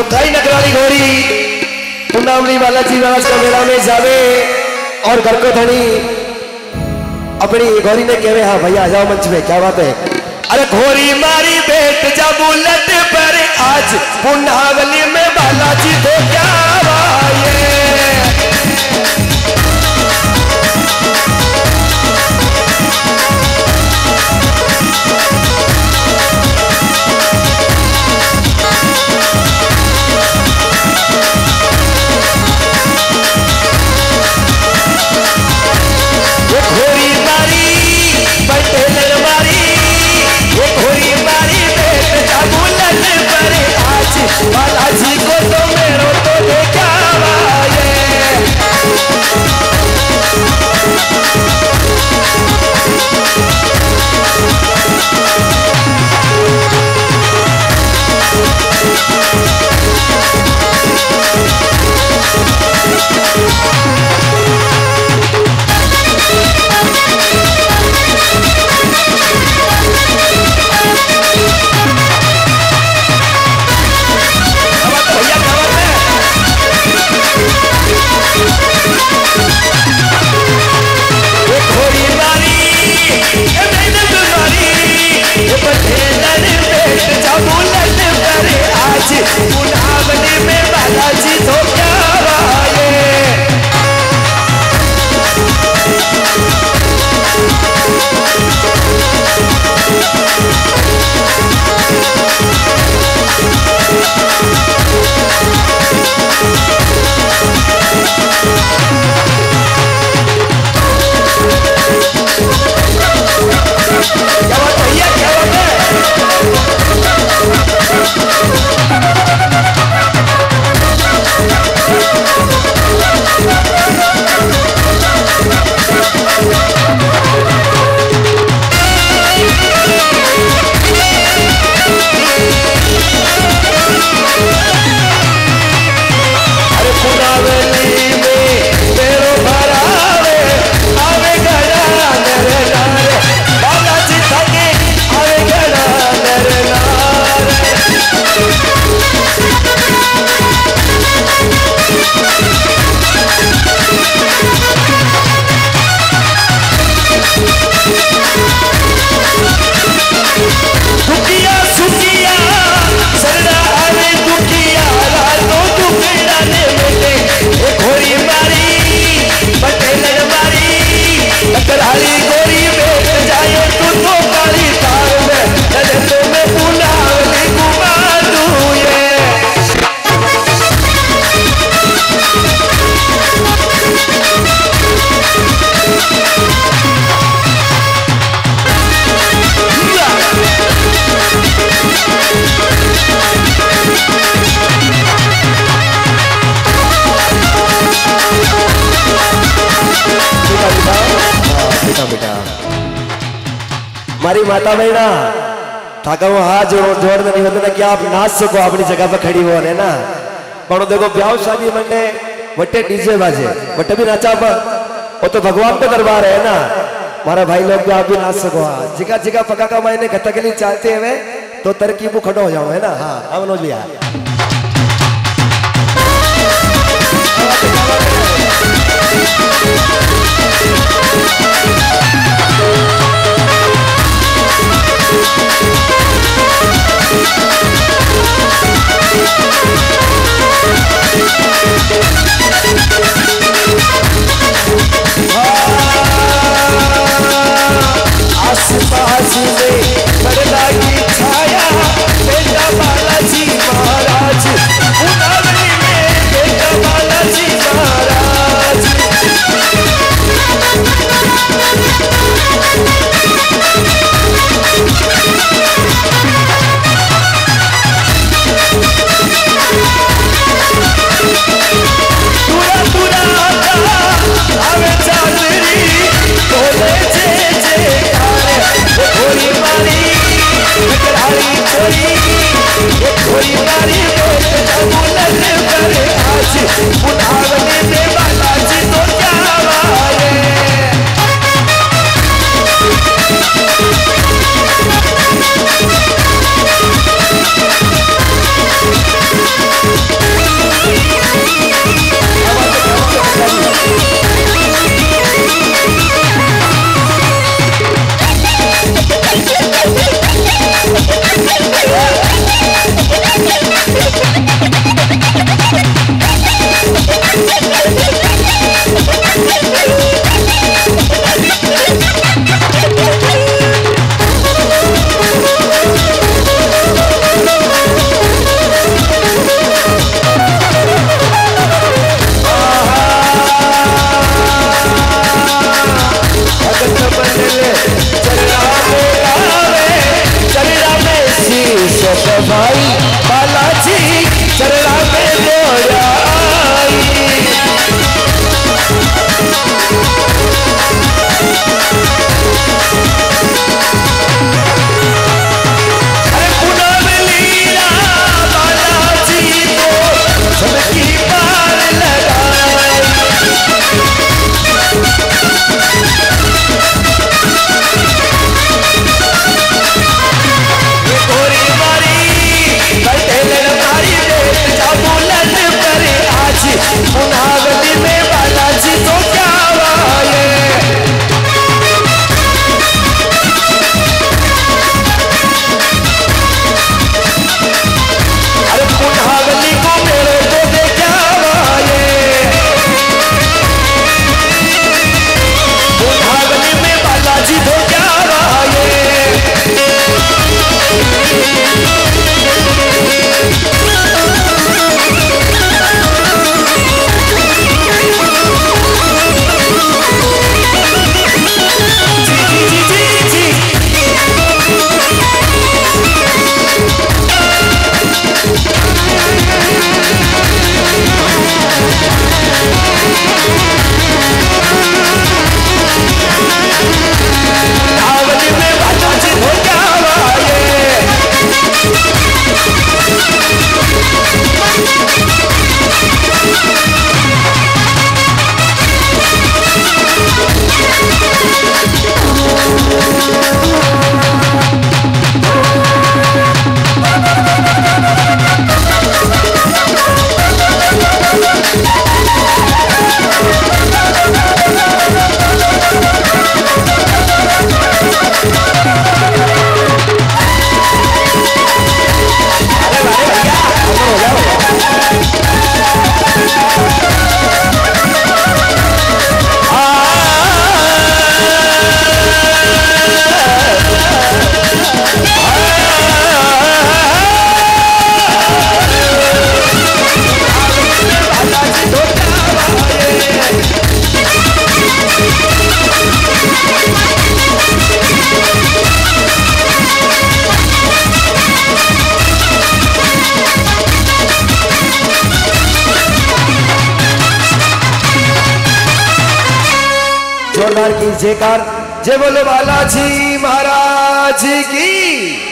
तो कई नगराली घोड़ी पुनावली वाला जी महाराज का मेला में जावे और घर को धनी। अपनी घोड़ी ने कहे हाँ भैया आ जाओ मंच में, क्या बात है? अरे घोड़ी मारी बेट जा बुलेट पर, आज पुनावली में बालाजी तो क्या वाये देखा बेटा। मारी माता बहना, ठाकर वो हाथ जोड़ जोड़ नहीं होते ना कि आप नाच सको, अपनी जगह पर खड़ी हो रहे ना? पर देखो, ब्याह शादी मंडे बट्टे डीजे बाजे बट्टे भी नाचा पर। वो तो भगवान का दरबार है ना? मारा भाई लोग भी आप भी नाच सको हाँ। जिका जिका पका का मायने गत्ता के लिए चाहते वे तो तरकीब खड़ो हो जाओ, है ना? हाँ, हाँ अब नोज़ लिया आज जयकार जय बोलो बालाजी महाराज की।